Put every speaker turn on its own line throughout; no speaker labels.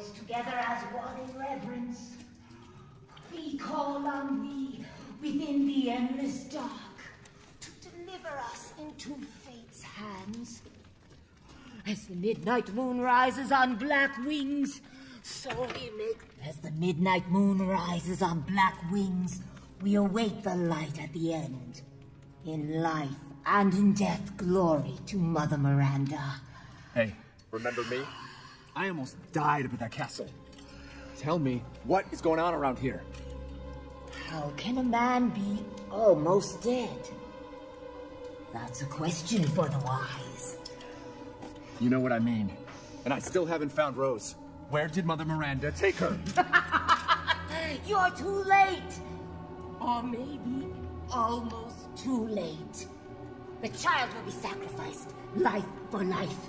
voice together as one in reverence. We call on thee within the endless dark to deliver us into fate's hands. As the midnight moon rises on black wings, so we make. As the midnight moon rises on black wings, we await the light at the end. In life and in death, glory to Mother Miranda.
Hey, remember me? I almost died up at that castle. Tell me, what is going on around here?
How can a man be almost dead? That's a question for the wise.
You know what I mean. And I still haven't found Rose. Where did Mother Miranda take her?
You're too late! Or maybe almost too late. The child will be sacrificed, life for life.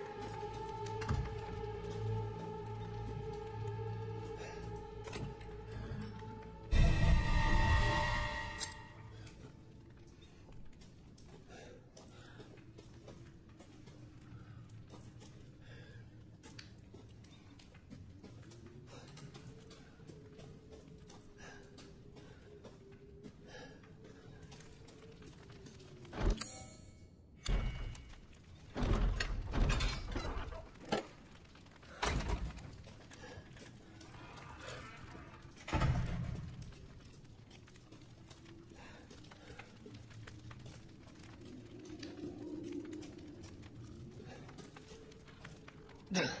Yeah.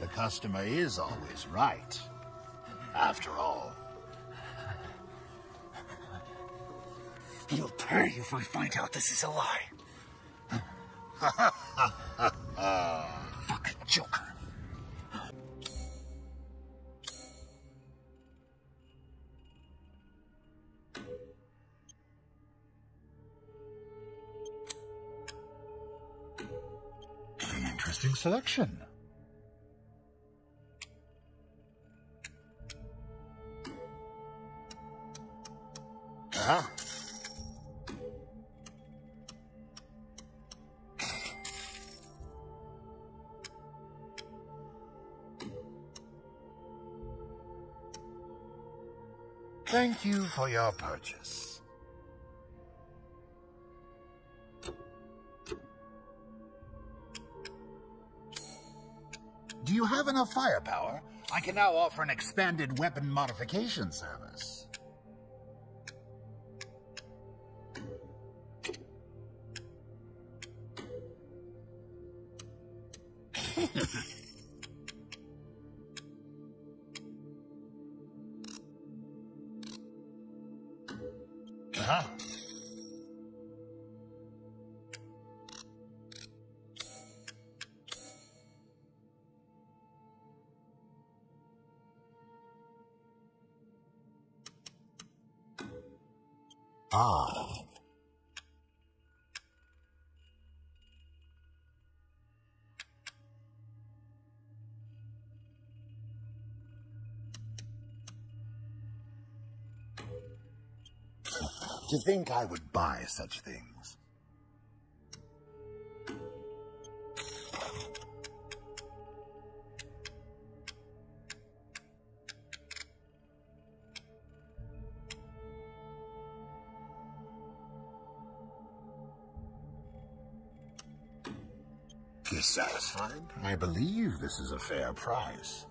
The customer is always right. After all.
You'll pay if I find out this is a lie. Fucking Joker.
An interesting selection. Ah. Thank you for your purchase. Do you have enough firepower? I can now offer an expanded weapon modification service. Ah. To think I would buy such things. I believe this is a fair price.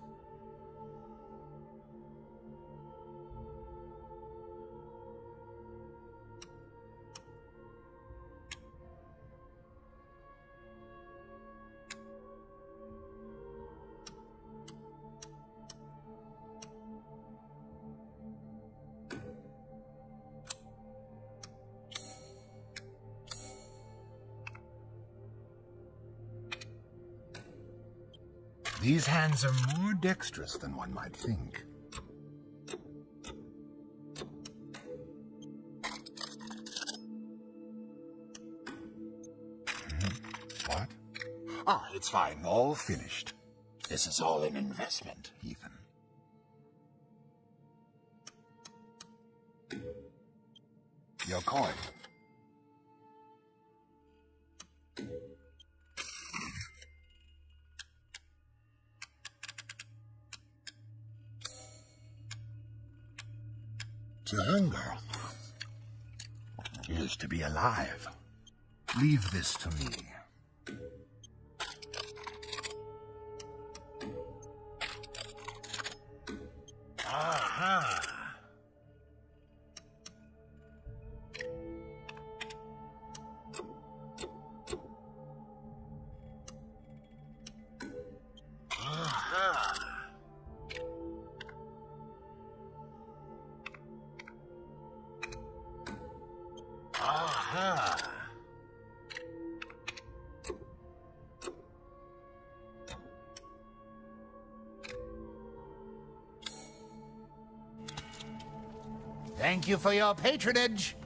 These hands are more dexterous than one might think. Hmm, what? Ah, it's fine. All finished. This is all an investment, Ethan. Your coin. To hunger is to be alive. Leave this to me. You for your patronage.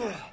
Yeah.